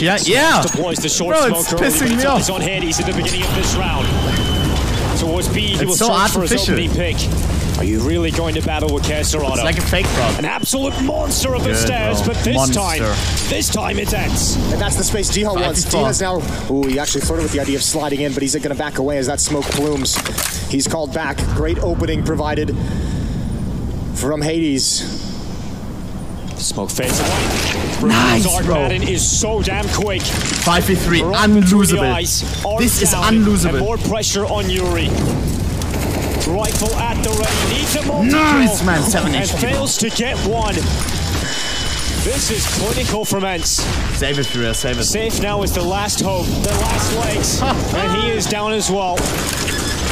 Yeah, yeah. Deploys the short Bro, it's smoke early, pissing but me it's off. on Hades at the beginning of this round. Towards B, he It's will so search for his opening pick. Are you really going to battle with KSCERATO? It's like a fake frog. An absolute monster of the Good, stairs, bro. but this Monster. time, this time it ends. And that's the space dycha wants. 54. dycha's now. Ooh, he actually flirted with the idea of sliding in, but he's going to back away as that smoke plumes. He's called back. Great opening provided from Hades. Smoke fades away. Nice, Dark bro. Maden is so damn quick. 5v3, Right between the eyes, unlosable. This is unlosable. more pressure on yuurih. Rifle at the ready. Needs a multi Nice, man. Seven And fails to get one. This is clinical from ENCE. Save it, Furia, save it. Safe now is the last hope, the last legs. and he is down as well.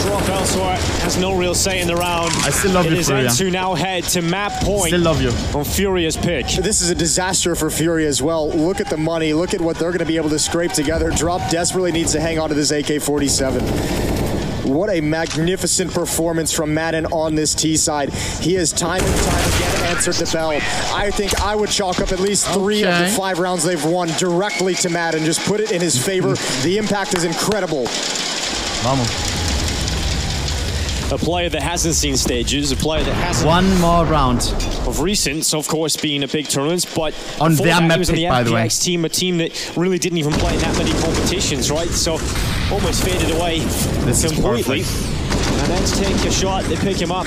Drop elsewhere. Has no real say in the round. I still love it you, is Furia. ENCE who now head to map point Still love you. on Furia's pick. This is a disaster for Fury as well. Look at the money. Look at what they're going to be able to scrape together. Drop desperately needs to hang on to this AK-47. What a magnificent performance from Maden on this T side. He has time and time again answered the bell. I think I would chalk up at least three of the five rounds they've won directly to Maden. Just put it in his favor. the impact is incredible. Vamos. A player that hasn't seen stages, a player that hasn't One more round. of recent, so of course, being a big tournaments, but On their map on the pick, by the way. Team, a team that really didn't even play in that many competitions, right? So almost faded away This is completely. perfect. And then take a shot, they pick him up.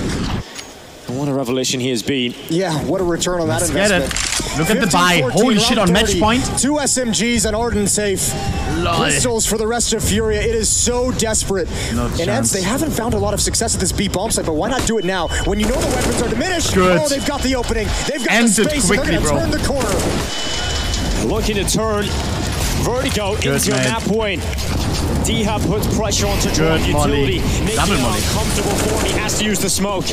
And what a revelation he has been. Yeah, what a return on that Let's get investment. it. Look at the buy. 15-14, Holy shit, round on match point. Two SMGs and Arden safe. Lol. Pistols for the rest of Furia. It is so desperate. No and chance. ENCE, they haven't found a lot of success at this B bomb site, but why not do it now? When you know the weapons are diminished, Good. oh, they've got the opening. They've got End the space. and quickly, they're going to turn the corner. Looking to turn Vertigo Good, into a mate. map point. D-Hub puts pressure onto Drone Good molly. Utility, making Double it uncomfortable for him. He has to use the smoke.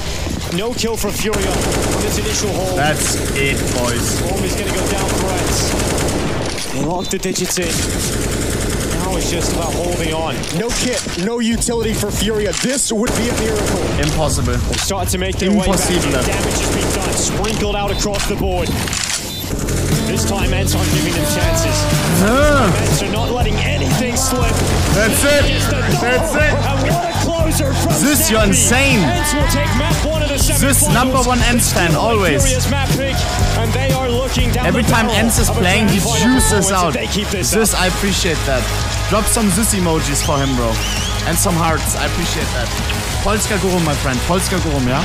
No kill for Furia on this initial hold. That's it, boys. Bomb is going to go down for ENCE. They lock the digits in. Now it's just about holding on. No kit, no utility for Furia. This would be a miracle. Impossible. Start to make their way back. Impossible. Damage has been done, sprinkled out across the board. This time, ENCE aren't giving them chances. Ah, ENCE are not letting anything slip. That's it. Gets the double. That's it. And what a closer from Zeus, you're insane. ENCE will take map one of the Zeus, semifinals. number one ENCE fan, always. Furious map pick, and they are looking down Every time ENCE is playing, he juices out. this Zeus. I appreciate that. Drop some Zeus emojis for him, bro. And some hearts. I appreciate that. Polska Gurum, my friend. Polska Gurum, yeah?